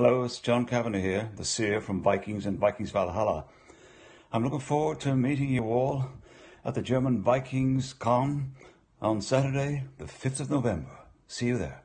Hello, it's John Kavanagh here, the seer from Vikings and Vikings Valhalla. I'm looking forward to meeting you all at the German Vikings Con on Saturday, the 5th of November. See you there.